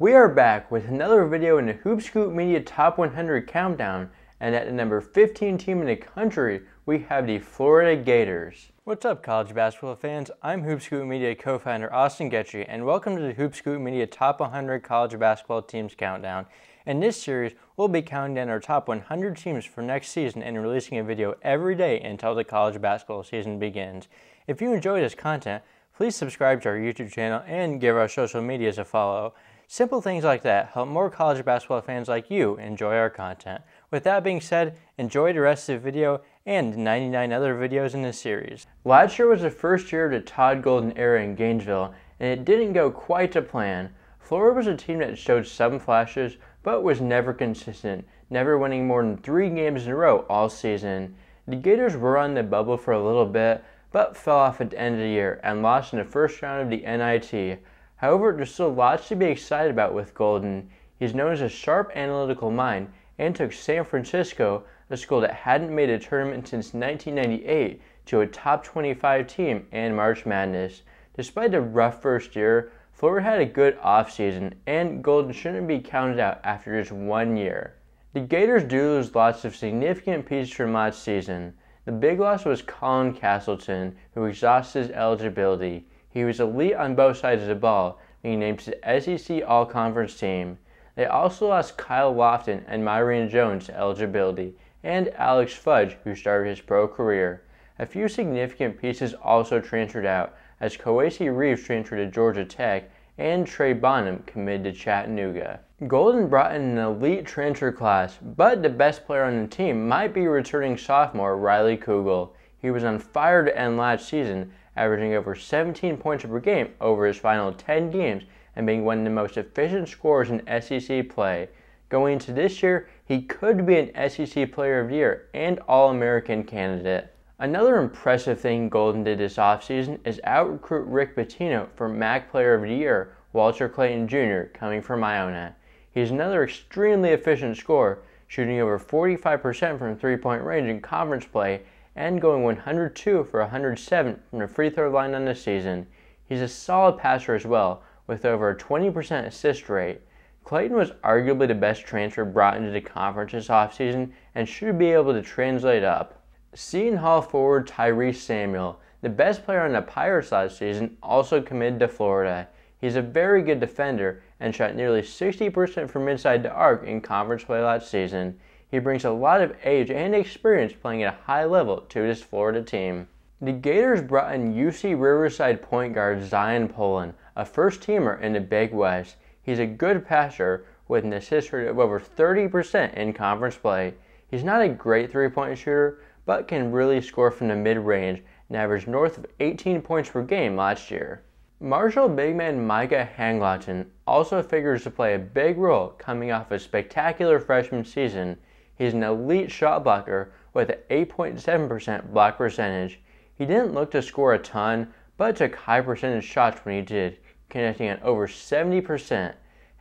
We are back with another video in the Hoop Scoop Media Top 100 Countdown, and at the number 15 team in the country, we have the Florida Gators. What's up, college basketball fans? I'm Hoop Scoop Media co-founder Austin Getchy, and welcome to the Hoop Scoop Media Top 100 College Basketball Teams Countdown. In this series, we'll be counting down our top 100 teams for next season and releasing a video every day until the college basketball season begins. If you enjoy this content, please subscribe to our YouTube channel and give our social medias a follow. Simple things like that help more college basketball fans like you enjoy our content. With that being said, enjoy the rest of the video and 99 other videos in this series. Last year was the first year of the Todd Golden era in Gainesville, and it didn't go quite to plan. Florida was a team that showed some flashes, but was never consistent, never winning more than three games in a row all season. The Gators were on the bubble for a little bit, but fell off at the end of the year and lost in the first round of the NIT. However, there's still lots to be excited about with Golden. He's known as a sharp analytical mind and took San Francisco, a school that hadn't made a tournament since 1998, to a top 25 team and March Madness. Despite a rough first year, Florida had a good offseason, and Golden shouldn't be counted out after just one year. The Gators do lose lots of significant pieces from last season. The big loss was Colin Castleton, who exhausted his eligibility. He was elite on both sides of the ball, being named to the SEC All Conference team. They also lost Kyle Lofton and Myreon Jones to eligibility, and Alex Fudge, who started his pro career. A few significant pieces also transferred out, as Kowacie Reeves transferred to Georgia Tech and Trey Bonham committed to Chattanooga. Golden brought in an elite transfer class, but the best player on the team might be returning sophomore Riley Kugel. He was on fire to end last season averaging over 17 points per game over his final 10 games and being one of the most efficient scorers in SEC play. Going into this year, he could be an SEC Player of the Year and All American candidate. Another impressive thing Golden did this offseason is out recruit Rick Pitino for MAC Player of the Year, Walter Clayton Jr., coming from Iona. He's another extremely efficient scorer, shooting over 45% from three point range in conference play and going 102 for 107 from the free throw line on the season. He's a solid passer as well, with over a 20% assist rate. Clayton was arguably the best transfer brought into the conference this offseason and should be able to translate up. Seton Hall forward Tyrese Samuel, the best player on the Pirates last season, also committed to Florida. He's a very good defender and shot nearly 60% from inside the arc in conference play last season. He brings a lot of age and experience playing at a high level to this Florida team. The Gators brought in UC Riverside point guard Zyon Pullin, a first teamer in the Big West. He's a good passer with an assist rate of over 30% in conference play. He's not a great three point shooter, but can really score from the mid range and averaged north of 18 points per game last year. Marshall big man Micah Handlogten also figures to play a big role coming off a spectacular freshman season He's an elite shot blocker with an 8.7% block percentage. He didn't look to score a ton, but took high percentage shots when he did, connecting at over 70%.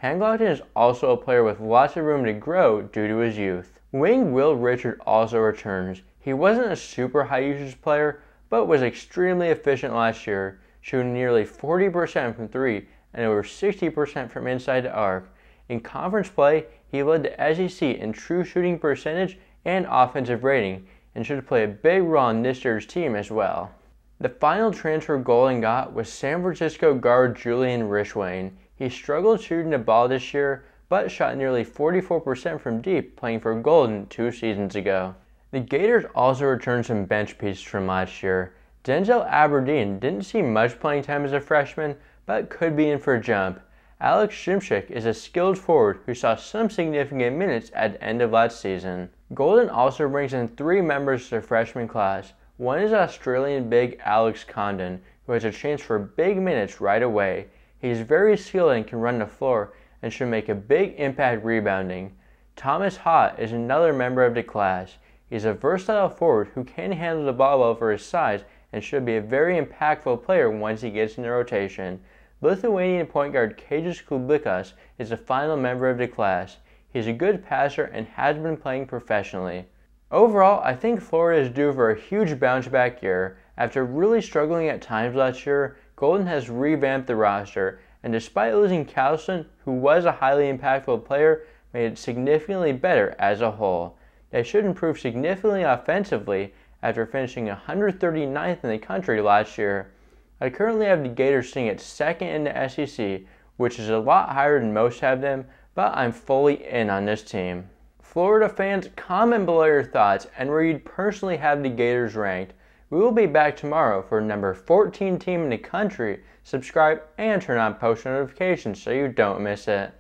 Handlogten is also a player with lots of room to grow due to his youth. Wing Will Richard also returns. He wasn't a super high usage player, but was extremely efficient last year, shooting nearly 40% from 3 and over 60% from inside the arc. In conference play, he led the SEC in true shooting percentage and offensive rating and should play a big role on this year's team as well. The final transfer Golden got was San Francisco guard Julian Rishwain. He struggled shooting the ball this year, but shot nearly 44% from deep playing for Golden two seasons ago. The Gators also returned some bench pieces from last year. Denzel Aberdeen didn't see much playing time as a freshman, but could be in for a jump. Aleks Szymczyk is a skilled forward who saw some significant minutes at the end of last season. Golden also brings in three members to the freshman class. One is Australian big Alex Condon, who has a chance for big minutes right away. He's very skilled and can run the floor and should make a big impact rebounding. Thomas Haugh is another member of the class. He's a versatile forward who can handle the ball well for his size and should be a very impactful player once he gets in the rotation. Lithuanian point guard Kajus Kublickas is the final member of the class. He's a good passer and has been playing professionally. Overall, I think Florida is due for a huge bounce back year. After really struggling at times last year, Golden has revamped the roster and despite losing Cowson, who was a highly impactful player, made it significantly better as a whole. They should improve significantly offensively after finishing 139th in the country last year. I currently have the Gators sitting at second in the SEC, which is a lot higher than most have them, but I'm fully in on this team. Florida fans, comment below your thoughts and where you'd personally have the Gators ranked. We will be back tomorrow for number 14 team in the country. Subscribe and turn on post notifications so you don't miss it.